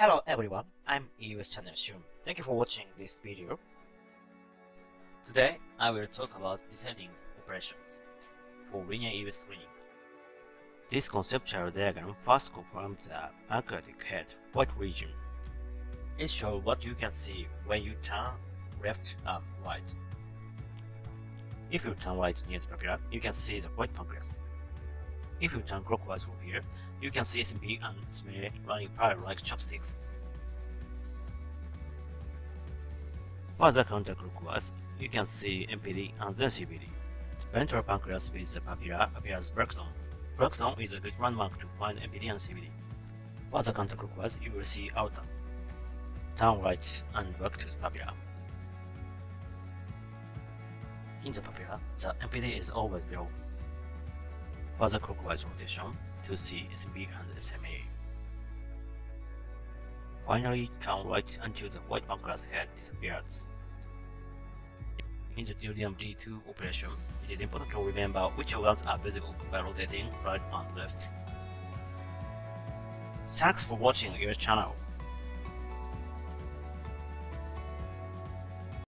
Hello everyone, I'm EUS Channel Shum. Thank you for watching this video. Today, I will talk about descending operations for linear EUS screening. This conceptual diagram first confirms the pancreatic head white region. It shows what you can see when you turn left and right. If you turn right near the papilla, you can see the white pancreas. If you turn clockwise from here, you can see SMV and SMA running parallel like chopsticks. Further counterclockwise, you can see MPD and then CBD. The ventral pancreas with the papilla appears black zone. Black zone is a good landmark to find MPD and CBD. Further counterclockwise, you will see outer. Turn right and back to the papilla. In the papilla, the MPD is always below. Further clockwise rotation to see SMV and SMA. Finally, turn right until the white pancreas head disappears. In the duodenum D2 operation, it is important to remember which organs are visible by rotating right and left. Thanks for watching your channel.